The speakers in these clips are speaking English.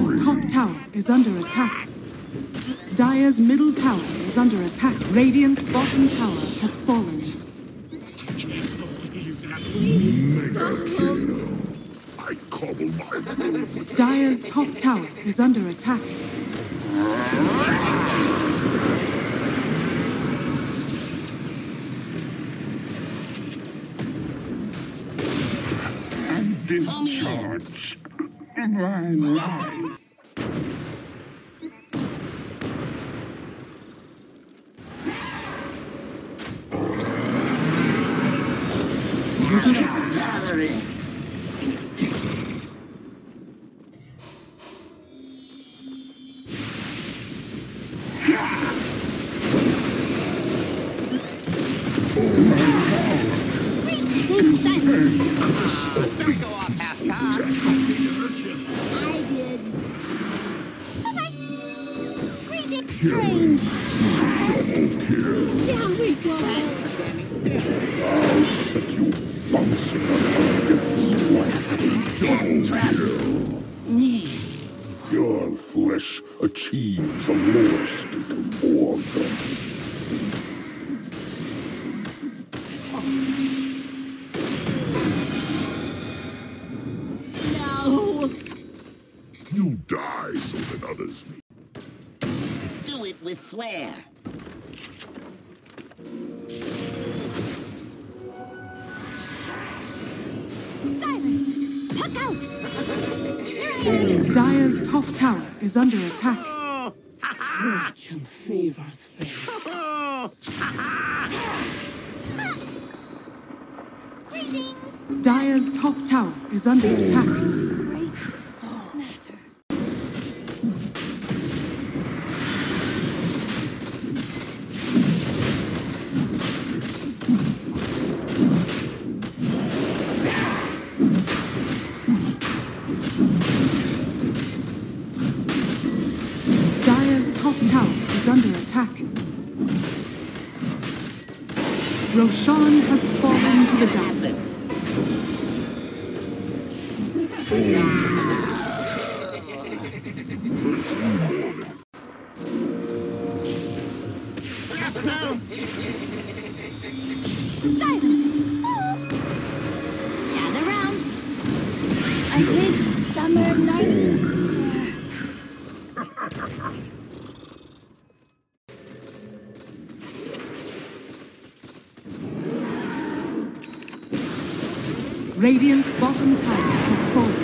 Dire's top tower is under attack. Dire's middle tower is under attack. Radiant's bottom tower has fallen. I can't believe that. Mega kill. I cobble my Dire's top tower is under attack. And discharge my life. Tolerance. Double. Your flesh achieves a more state order. Puck out. Dire's top tower is under attack. Fortune favors faith. Greetings. Dire's top tower is under attack. Roshan has fallen to the than Silence. Radiant's bottom tower has fallen.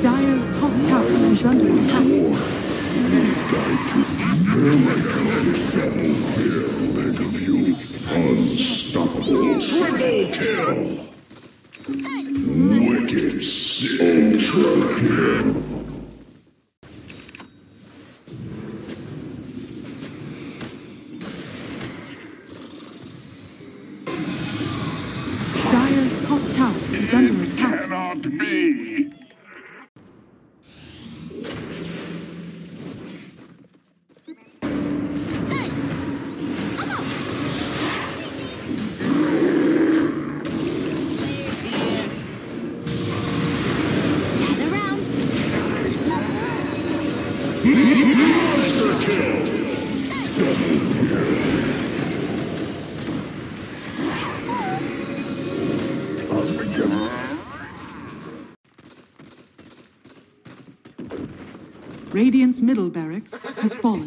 Dire's top tower is under Triple kill. Wicked. Ultra kill. Dire's top tower is under attack. It Cannot be. Radiant's middle barracks has fallen.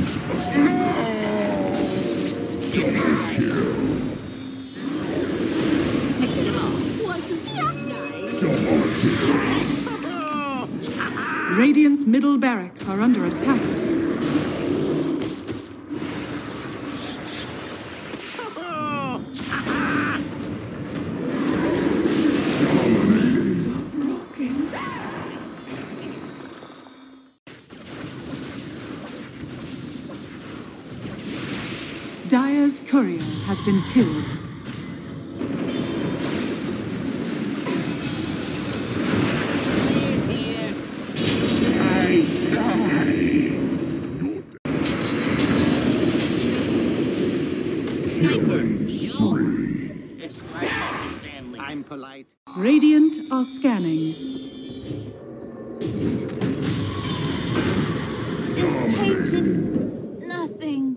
Nice? Radiant's middle barracks are under attack. Dire's courier has been killed. I die. Sniper. Spree. It's my family. I'm polite. Radiant are scanning. This changes nothing.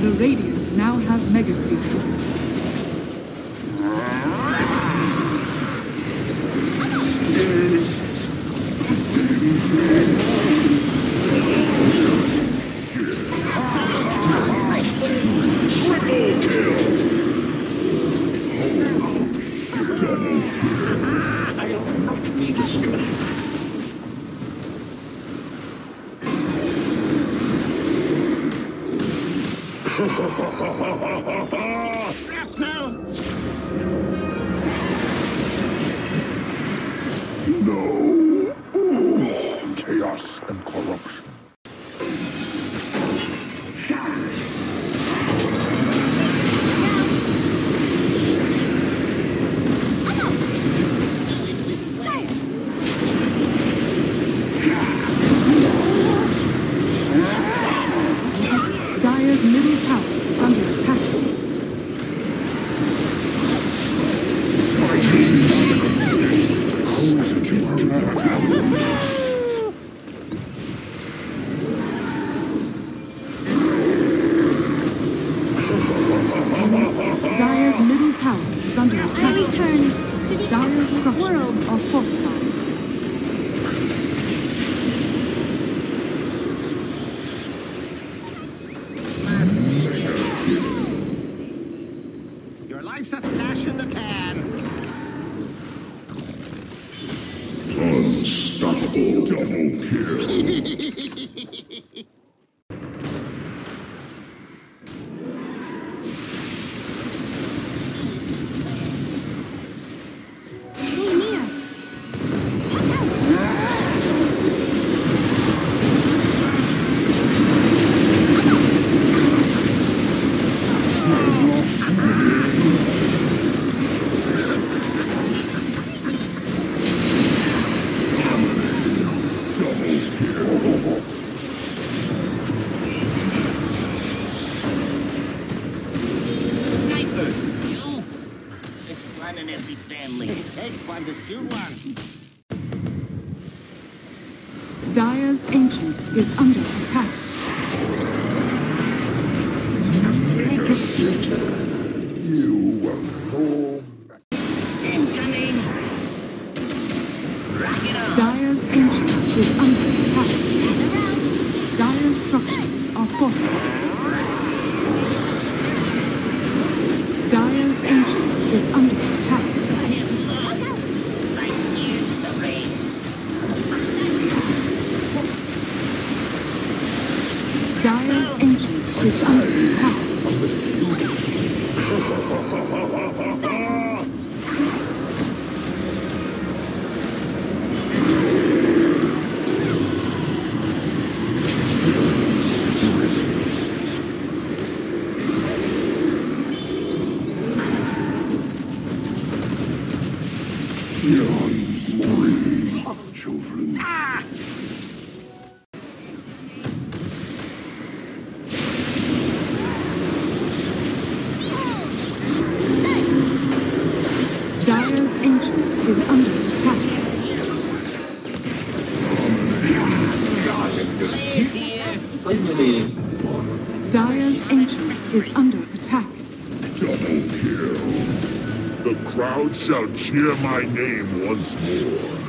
The Radiant now have Mega Creeps. Shrapnel! No. Chaos and corruption. Dire's middle tower is under kill. Is under attack. You will fall Incoming. Rock it up. Dire's ancient is under attack. Dire's structures are fortified. Dire's ancient is under is under attack. Is under attack. Dire's Ancient is under attack. Double kill. The crowd shall cheer my name once more.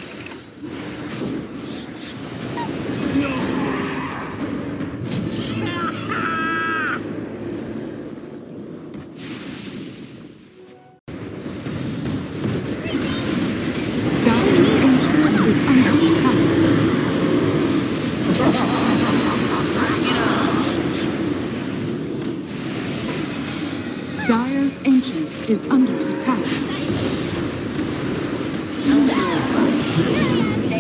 Is under attack.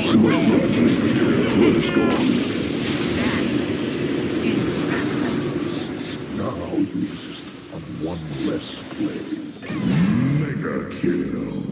I must not sleep until the blood is gone. Now you exist on one less plane. Mega kill.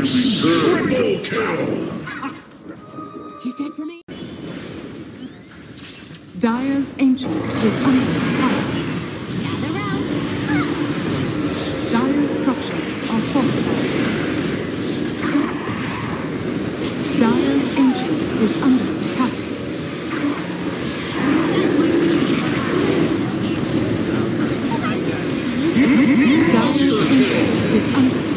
Return to kill. He's dead for me. Dire's Ancient is under attack. Gather round. Dire's structures are fortified. Dire's Ancient is under attack. Dire's Ancient is under attack.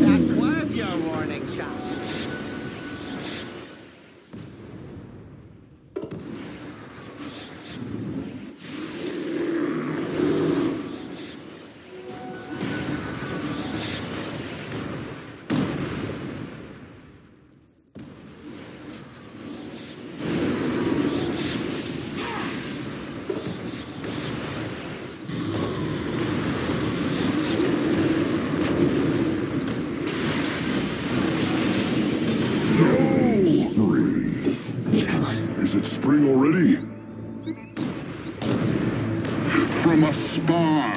That was spark,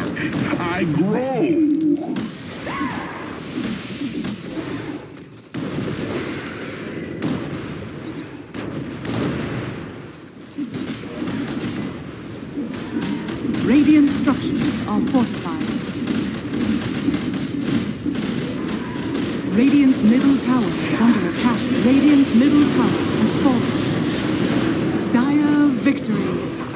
I grow. Radiant structures are fortified. Radiant's middle tower is under attack. Radiant's middle tower has fallen. Dire victory.